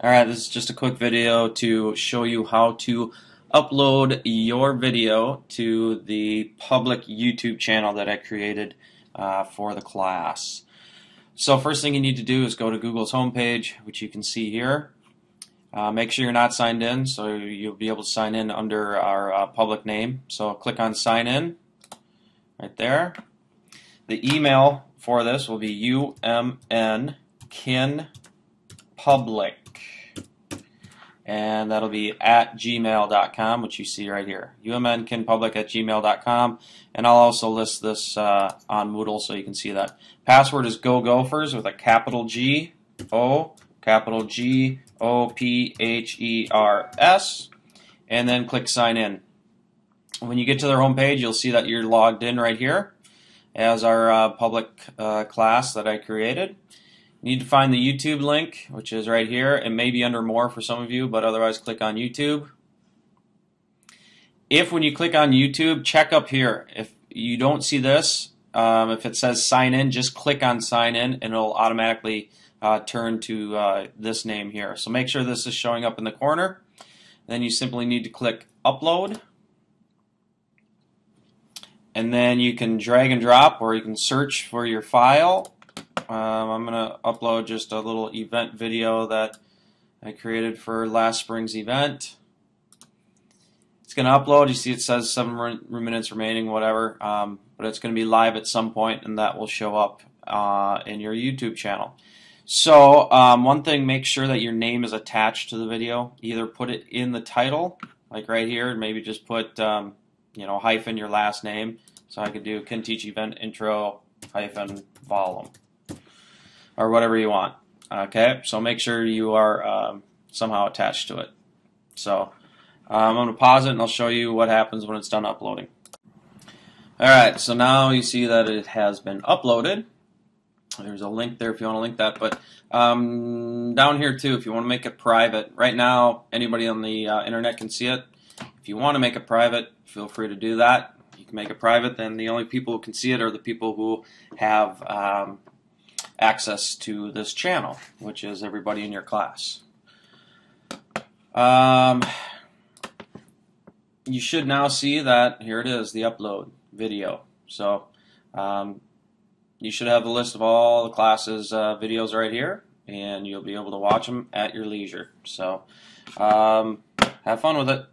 Alright, this is just a quick video to show you how to upload your video to the public YouTube channel that I created uh, for the class. So first thing you need to do is go to Google's homepage, which you can see here. Uh, make sure you're not signed in, so you'll be able to sign in under our uh, public name. So click on sign in, right there. The email for this will be umnkinpublic and that'll be at gmail.com, which you see right here. umnkinpublic at gmail.com, and I'll also list this uh, on Moodle so you can see that. Password is Go Gophers with a capital G O, capital G O P H E R S, and then click Sign In. When you get to their homepage, you'll see that you're logged in right here as our uh, public uh, class that I created. You need to find the YouTube link, which is right here. It may be under more for some of you, but otherwise click on YouTube. If when you click on YouTube, check up here. If you don't see this, um, if it says sign in, just click on sign in and it'll automatically uh, turn to uh, this name here. So make sure this is showing up in the corner. Then you simply need to click upload. And then you can drag and drop or you can search for your file um, I'm going to upload just a little event video that I created for last spring's event. It's going to upload. You see it says seven minutes remaining, whatever. Um, but it's going to be live at some point, and that will show up uh, in your YouTube channel. So um, one thing, make sure that your name is attached to the video. Either put it in the title, like right here, and maybe just put um, you know hyphen your last name. So I could do can teach event intro hyphen Vollum or whatever you want. Okay, so make sure you are um, somehow attached to it. So um, I'm going to pause it and I'll show you what happens when it's done uploading. Alright, so now you see that it has been uploaded. There's a link there if you want to link that, but um, down here too, if you want to make it private. Right now, anybody on the uh, internet can see it. If you want to make it private, feel free to do that. You can make it private, then the only people who can see it are the people who have um, access to this channel, which is everybody in your class. Um, you should now see that here it is, the upload video. So um, you should have the list of all the classes uh, videos right here, and you'll be able to watch them at your leisure. So um, have fun with it.